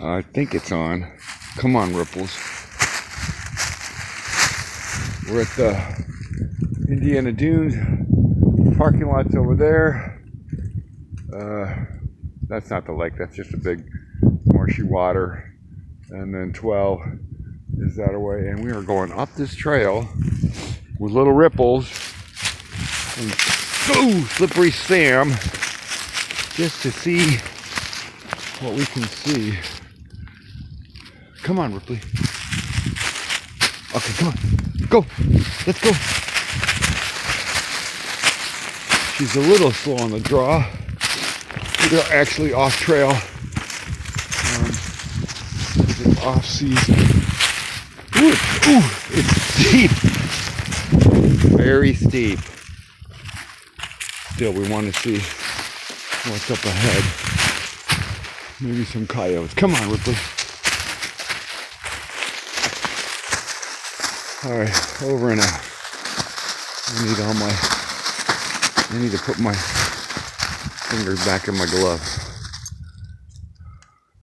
I think it's on. Come on, Ripples. We're at the Indiana Dunes. Parking lot's over there. Uh, that's not the lake, that's just a big marshy water. And then 12 is that away. And we are going up this trail with little ripples and ooh, slippery Sam just to see what we can see. Come on, Ripley. Okay, come on. Go. Let's go. She's a little slow on the draw. We're actually off trail. Um, off season. Ooh, ooh, it's steep. Very steep. Still, we want to see what's up ahead. Maybe some coyotes. Come on, Ripley. All right, over and out. I need all my, I need to put my fingers back in my glove.